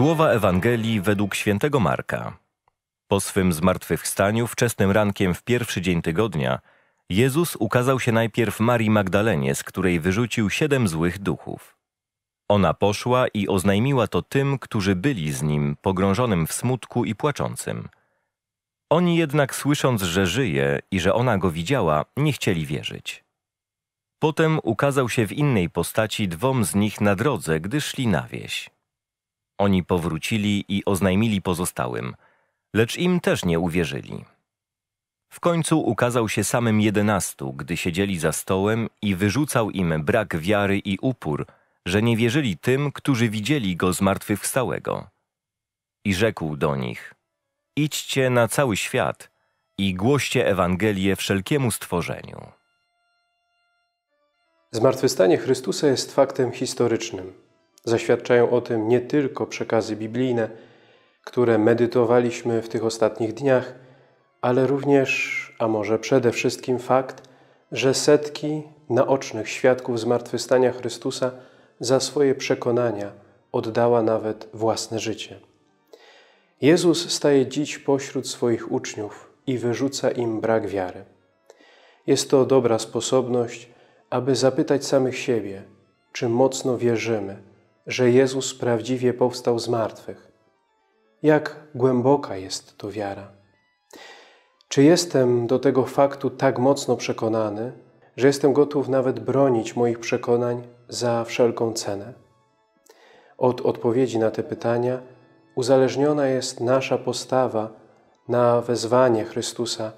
Słowa Ewangelii według świętego Marka. Po swym zmartwychwstaniu wczesnym rankiem w pierwszy dzień tygodnia Jezus ukazał się najpierw Marii Magdalenie, z której wyrzucił siedem złych duchów. Ona poszła i oznajmiła to tym, którzy byli z nim, pogrążonym w smutku i płaczącym. Oni jednak słysząc, że żyje i że ona go widziała, nie chcieli wierzyć. Potem ukazał się w innej postaci dwom z nich na drodze, gdy szli na wieś. Oni powrócili i oznajmili pozostałym, lecz im też nie uwierzyli. W końcu ukazał się samym jedenastu, gdy siedzieli za stołem i wyrzucał im brak wiary i upór, że nie wierzyli tym, którzy widzieli go zmartwychwstałego. I rzekł do nich: Idźcie na cały świat i głoście Ewangelię wszelkiemu stworzeniu. Zmartwychwstanie Chrystusa jest faktem historycznym. Zaświadczają o tym nie tylko przekazy biblijne, które medytowaliśmy w tych ostatnich dniach, ale również, a może przede wszystkim fakt, że setki naocznych świadków zmartwychwstania Chrystusa za swoje przekonania oddała nawet własne życie. Jezus staje dziś pośród swoich uczniów i wyrzuca im brak wiary. Jest to dobra sposobność, aby zapytać samych siebie, czy mocno wierzymy, że Jezus prawdziwie powstał z martwych. Jak głęboka jest to wiara? Czy jestem do tego faktu tak mocno przekonany, że jestem gotów nawet bronić moich przekonań za wszelką cenę? Od odpowiedzi na te pytania uzależniona jest nasza postawa na wezwanie Chrystusa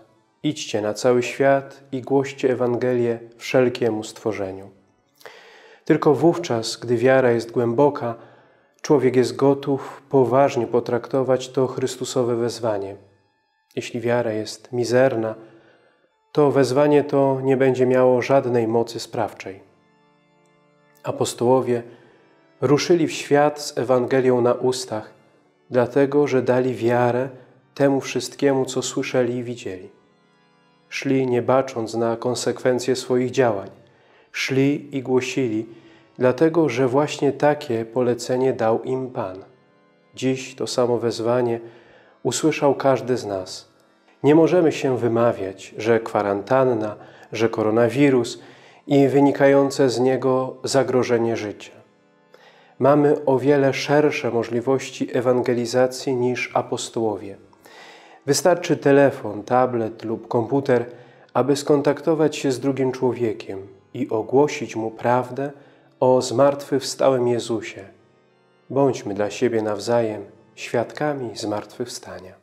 Idźcie na cały świat i głoście Ewangelię wszelkiemu stworzeniu. Tylko wówczas, gdy wiara jest głęboka, człowiek jest gotów poważnie potraktować to Chrystusowe wezwanie. Jeśli wiara jest mizerna, to wezwanie to nie będzie miało żadnej mocy sprawczej. Apostołowie ruszyli w świat z Ewangelią na ustach, dlatego że dali wiarę temu wszystkiemu, co słyszeli i widzieli. Szli nie bacząc na konsekwencje swoich działań. Szli i głosili, dlatego że właśnie takie polecenie dał im Pan. Dziś to samo wezwanie usłyszał każdy z nas. Nie możemy się wymawiać, że kwarantanna, że koronawirus i wynikające z niego zagrożenie życia. Mamy o wiele szersze możliwości ewangelizacji niż apostołowie. Wystarczy telefon, tablet lub komputer, aby skontaktować się z drugim człowiekiem i ogłosić mu prawdę o zmartwychwstałym Jezusie. Bądźmy dla siebie nawzajem świadkami zmartwychwstania.